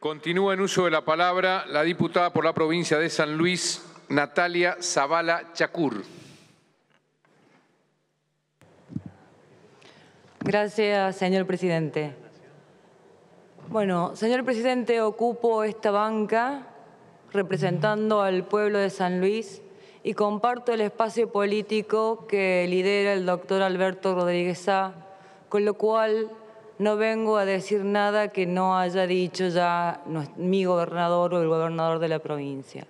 Continúa en uso de la palabra la diputada por la provincia de San Luis, Natalia Zavala Chacur. Gracias, señor presidente. Bueno, señor presidente, ocupo esta banca representando al pueblo de San Luis y comparto el espacio político que lidera el doctor Alberto Rodríguez Sá, con lo cual no vengo a decir nada que no haya dicho ya mi gobernador o el gobernador de la provincia.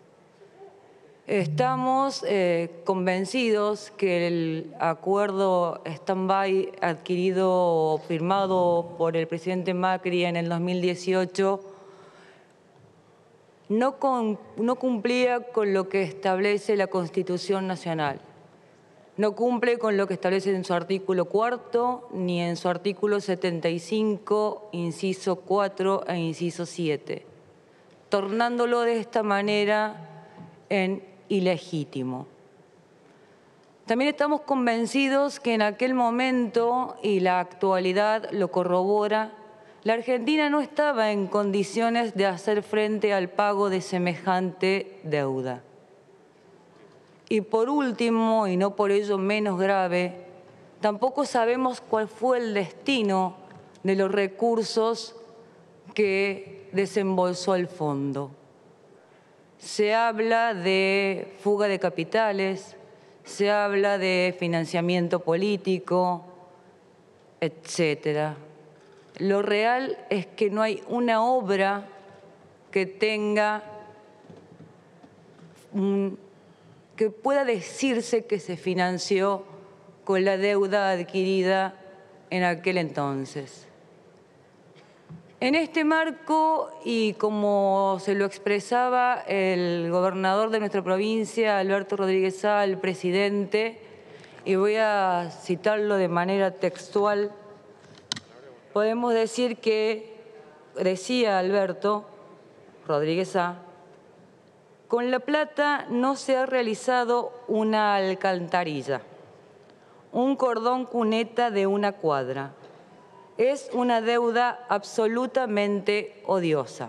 Estamos eh, convencidos que el acuerdo stand-by adquirido o firmado por el presidente Macri en el 2018 no, no cumplía con lo que establece la Constitución Nacional. No cumple con lo que establece en su artículo cuarto ni en su artículo 75, inciso 4 e inciso 7, tornándolo de esta manera en ilegítimo. También estamos convencidos que en aquel momento, y la actualidad lo corrobora, la Argentina no estaba en condiciones de hacer frente al pago de semejante deuda. Y por último, y no por ello menos grave, tampoco sabemos cuál fue el destino de los recursos que desembolsó el fondo. Se habla de fuga de capitales, se habla de financiamiento político, etcétera. Lo real es que no hay una obra que tenga que pueda decirse que se financió con la deuda adquirida en aquel entonces. En este marco, y como se lo expresaba el gobernador de nuestra provincia, Alberto Rodríguez Sá, el presidente, y voy a citarlo de manera textual, podemos decir que, decía Alberto Rodríguez A., con La Plata no se ha realizado una alcantarilla, un cordón cuneta de una cuadra. Es una deuda absolutamente odiosa.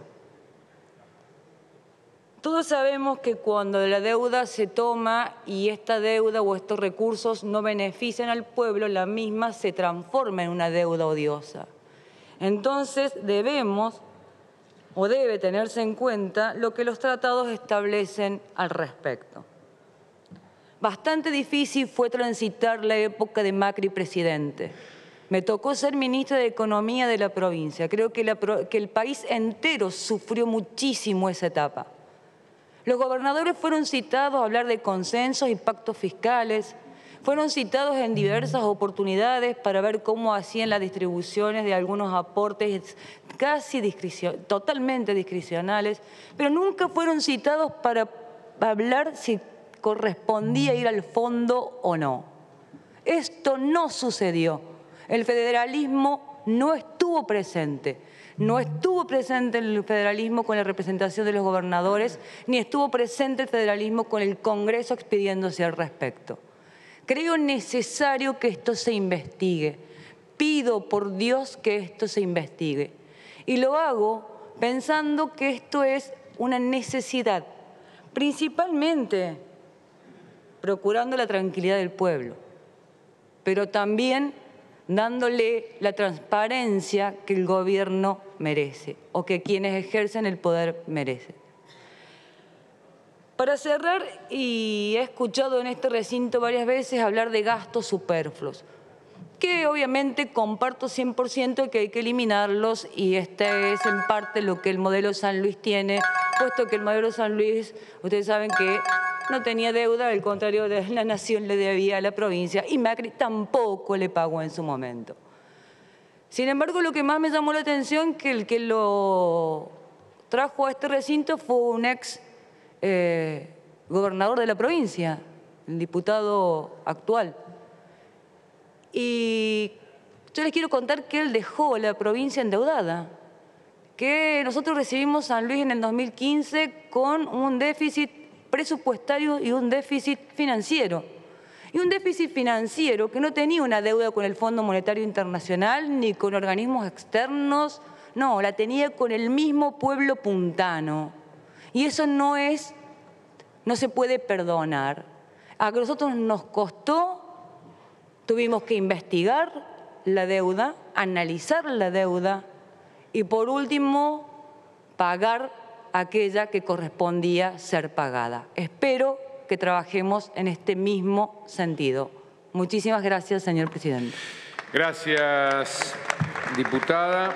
Todos sabemos que cuando la deuda se toma y esta deuda o estos recursos no benefician al pueblo, la misma se transforma en una deuda odiosa. Entonces debemos o debe tenerse en cuenta lo que los tratados establecen al respecto. Bastante difícil fue transitar la época de Macri presidente. Me tocó ser ministra de Economía de la provincia. Creo que, que el país entero sufrió muchísimo esa etapa. Los gobernadores fueron citados a hablar de consensos y pactos fiscales, fueron citados en diversas oportunidades para ver cómo hacían las distribuciones de algunos aportes casi totalmente discrecionales, pero nunca fueron citados para hablar si correspondía ir al fondo o no. Esto no sucedió. El federalismo no estuvo presente. No estuvo presente el federalismo con la representación de los gobernadores, ni estuvo presente el federalismo con el Congreso expidiéndose al respecto. Creo necesario que esto se investigue. Pido por Dios que esto se investigue. Y lo hago pensando que esto es una necesidad, principalmente procurando la tranquilidad del pueblo, pero también dándole la transparencia que el gobierno merece o que quienes ejercen el poder merecen. Para cerrar, y he escuchado en este recinto varias veces hablar de gastos superfluos, que obviamente comparto 100% que hay que eliminarlos y este es en parte lo que el modelo San Luis tiene, puesto que el modelo San Luis, ustedes saben que no tenía deuda, al contrario la nación le debía a la provincia y Macri tampoco le pagó en su momento. Sin embargo, lo que más me llamó la atención que el que lo trajo a este recinto fue un ex eh, gobernador de la provincia, el diputado actual. Y yo les quiero contar que él dejó la provincia endeudada, que nosotros recibimos San Luis en el 2015 con un déficit presupuestario y un déficit financiero. Y un déficit financiero que no tenía una deuda con el Fondo Monetario Internacional ni con organismos externos no, la tenía con el mismo pueblo puntano. Y eso no es, no se puede perdonar. A nosotros nos costó, tuvimos que investigar la deuda, analizar la deuda y por último pagar aquella que correspondía ser pagada. Espero que trabajemos en este mismo sentido. Muchísimas gracias, señor presidente. Gracias, diputada.